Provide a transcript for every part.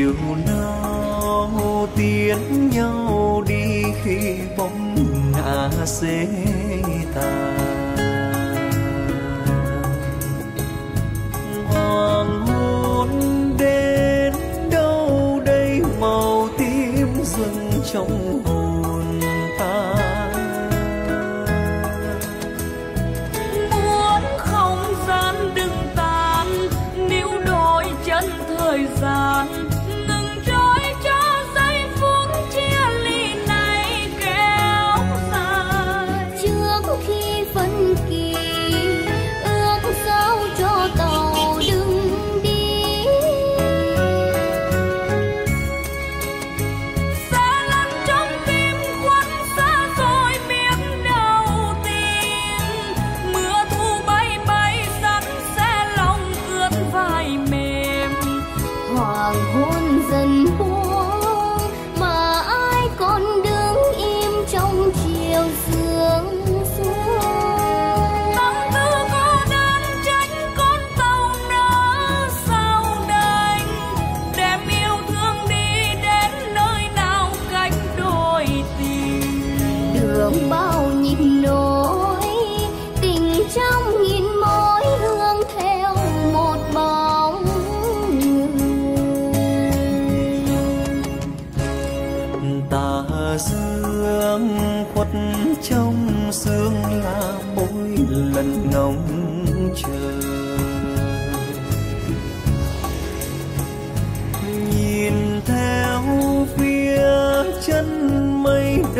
chiều nào tiến nhau đi khi bóng ngã xế tàn. Hoàng hôn đến đâu đây màu tím dừng trong hoàng hôn dần buông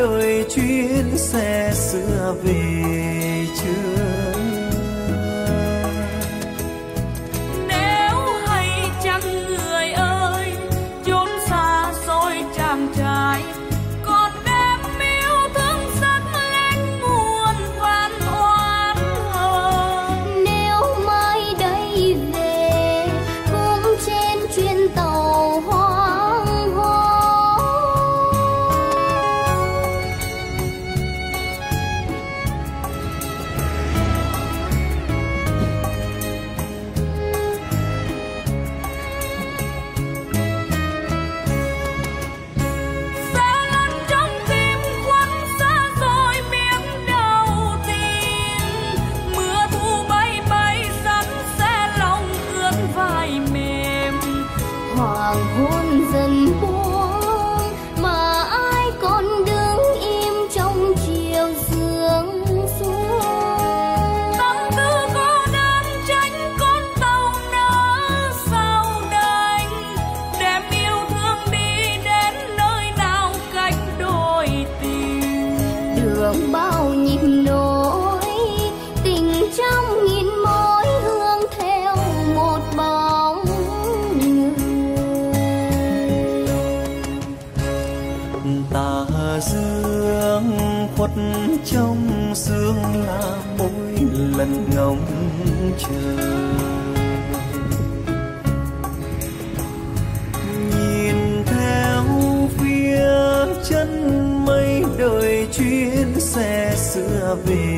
đời chuyến xe xưa về. hoàng hôn dần buông ngọt trong sương là mỗi lần ngóng chờ. Nhìn theo phía chân mây, đời chuyến xe xưa về